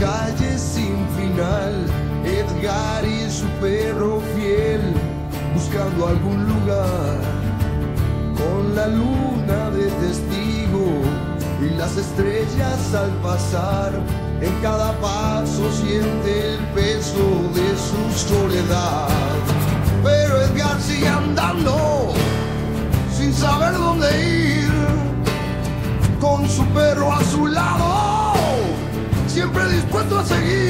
calle sin final, Edgar y su perro fiel, buscando algún lugar, con la luna de testigo y las estrellas al pasar, en cada paso siente el peso de su soledad. Pero Edgar sigue andando, sin saber dónde ir, con su perro a su siempre dispuesto a seguir.